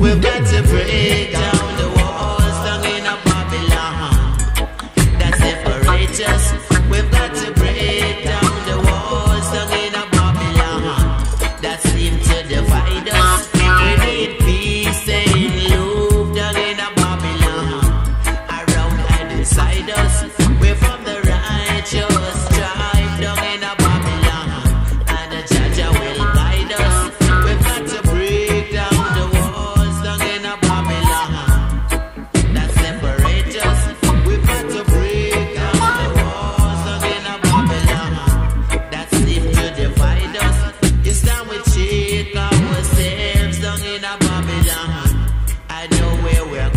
We've got to break down the walls down in a Babylon that separate us. We've got to break down the walls down in a Babylon that seem to divide us. We need peace and love down in a Babylon around and inside us. We're Babylon. I know where we're